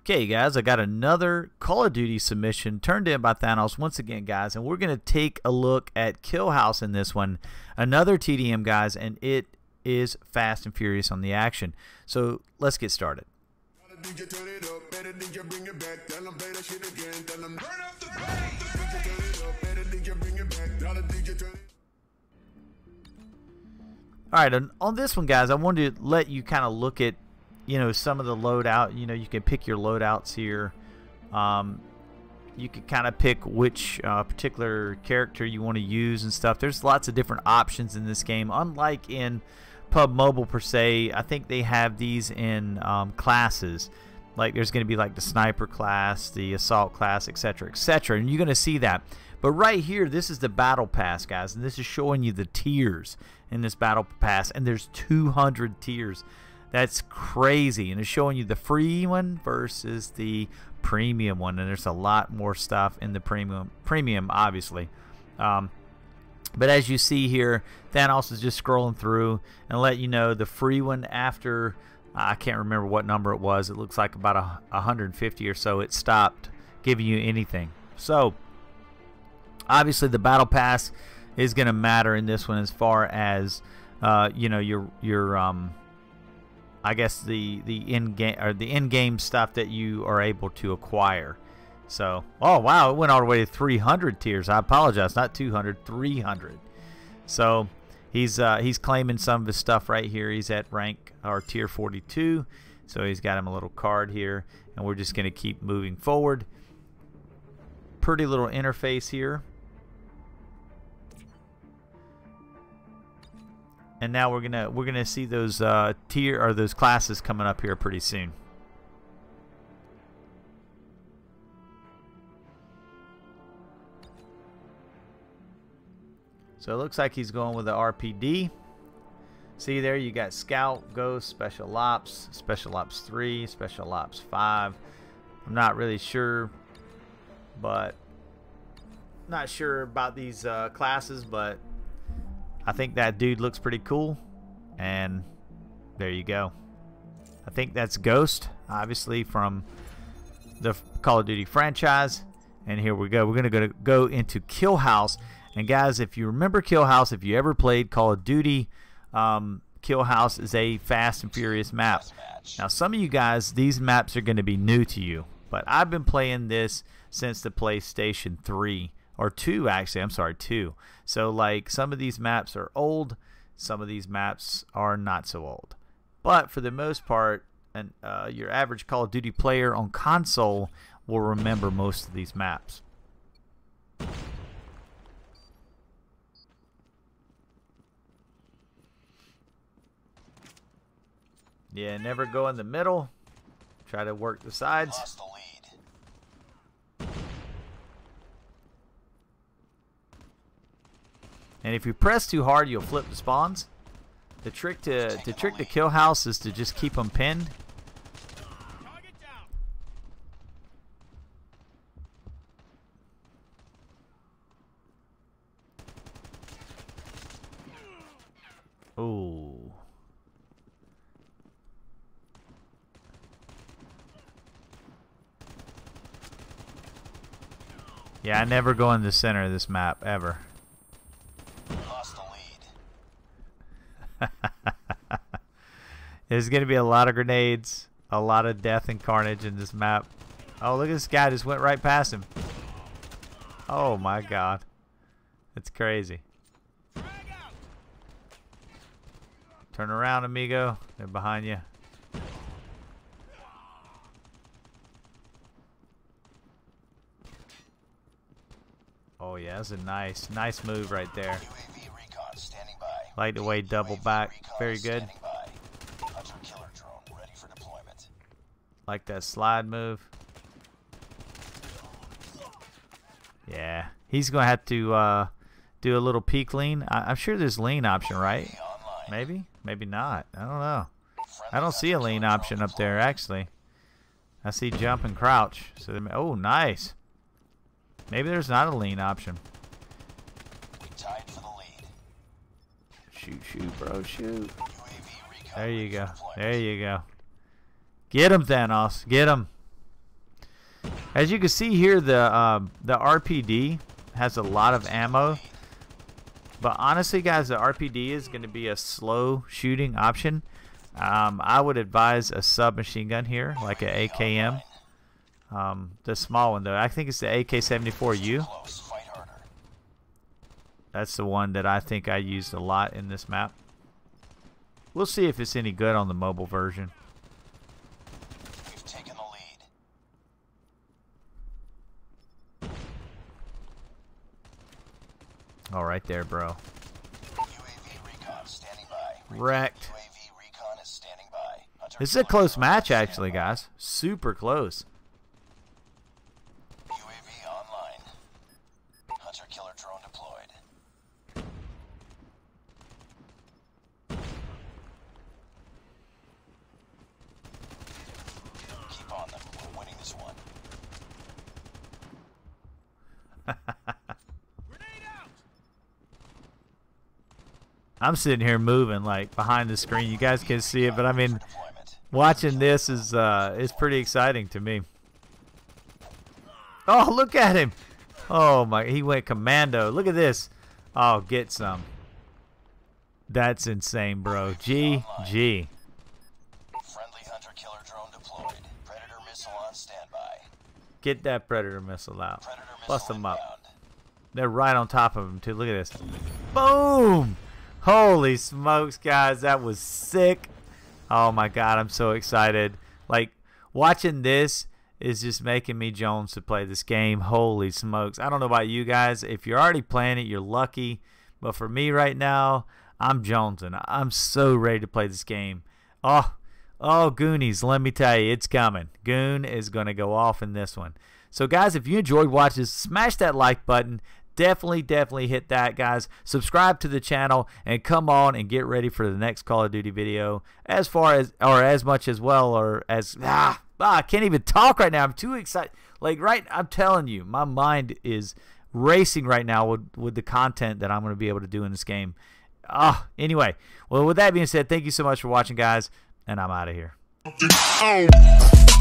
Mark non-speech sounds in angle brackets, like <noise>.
Okay, guys, I got another Call of Duty submission turned in by Thanos once again, guys, and we're going to take a look at Kill House in this one. Another TDM, guys, and it is fast and furious on the action. So let's get started. All right, on this one, guys, I wanted to let you kind of look at you know some of the loadout you know you can pick your loadouts here. Um, you can kind of pick which uh, particular character you want to use and stuff. There's lots of different options in this game. Unlike in pub mobile per se i think they have these in um, classes. Like there's going to be like the sniper class the assault class etc etc and you're going to see that. But right here this is the battle pass guys and this is showing you the tiers in this battle pass and there's 200 tiers that's crazy. And it's showing you the free one versus the premium one. And there's a lot more stuff in the premium, premium obviously. Um, but as you see here, Thanos is just scrolling through and let you know the free one after, I can't remember what number it was. It looks like about a 150 or so. It stopped giving you anything. So, obviously the battle pass is going to matter in this one as far as, uh, you know, your, your, um, I guess the the in game or the in game stuff that you are able to acquire. So, oh wow, it went all the way to 300 tiers. I apologize, not 200, 300. So, he's uh, he's claiming some of his stuff right here. He's at rank or tier 42. So he's got him a little card here, and we're just going to keep moving forward. Pretty little interface here. And now we're gonna we're gonna see those uh, tier or those classes coming up here pretty soon. So it looks like he's going with the RPD. See there, you got Scout, Ghost, Special Ops, Special Ops 3, Special Ops 5. I'm not really sure, but not sure about these uh, classes, but I think that dude looks pretty cool. And there you go. I think that's Ghost, obviously from the Call of Duty franchise. And here we go. We're going to go into Kill House. And guys, if you remember Kill House, if you ever played Call of Duty, um, Kill House is a fast and furious map. Now, some of you guys, these maps are going to be new to you. But I've been playing this since the PlayStation 3 or two actually. I'm sorry, two. So like some of these maps are old, some of these maps are not so old. But for the most part, and uh, your average Call of Duty player on console will remember most of these maps. Yeah, never go in the middle. Try to work the sides. And if you press too hard, you'll flip the spawns. The trick to the trick to kill house is to just keep them pinned. Ooh. Yeah, I never go in the center of this map ever. <laughs> There's going to be a lot of grenades, a lot of death and carnage in this map. Oh, look at this guy just went right past him. Oh my god. It's crazy. Turn around, amigo. They're behind you. Oh yeah, that's a nice, nice move right there. Light away, double back. Very good. Like that slide move. Yeah. He's going to have to uh, do a little peek lean. I am sure there's lean option, right? Maybe? Maybe not. I don't know. I don't see a lean option up there, actually. I see jump and crouch. So, Oh, nice. Maybe there's not a lean option. Shoot, shoot, bro, shoot. There you go. There you go. Get him, Thanos. Get him. As you can see here, the um, the RPD has a lot of ammo. But honestly, guys, the RPD is going to be a slow shooting option. Um, I would advise a submachine gun here, like an AKM. Um, the small one, though. I think it's the AK-74U. That's the one that I think I used a lot in this map. We'll see if it's any good on the mobile version. We've taken the lead. All right there, bro. Wrecked. This is a close match, actually, guys. Super close. <laughs> I'm sitting here moving like behind the screen. You guys can see it, but I mean, watching this is uh, is pretty exciting to me. Oh, look at him! Oh my, he went commando. Look at this. Oh, get some. That's insane, bro. G G. Get that predator missile out. Bust them up. They're right on top of him too. Look at this. Boom! Holy smokes, guys, that was sick. Oh my god, I'm so excited. Like watching this is just making me Jones to play this game. Holy smokes. I don't know about you guys. If you're already playing it, you're lucky. But for me right now, I'm Jonesing. I'm so ready to play this game. Oh, oh, Goonies, let me tell you, it's coming. Goon is going to go off in this one. So, guys, if you enjoyed watching smash that like button definitely, definitely hit that, guys. Subscribe to the channel and come on and get ready for the next Call of Duty video. As far as, or as much as well, or as, ah, ah I can't even talk right now. I'm too excited. Like, right, I'm telling you, my mind is racing right now with, with the content that I'm going to be able to do in this game. Ah, anyway, well, with that being said, thank you so much for watching, guys, and I'm out of here. Oh.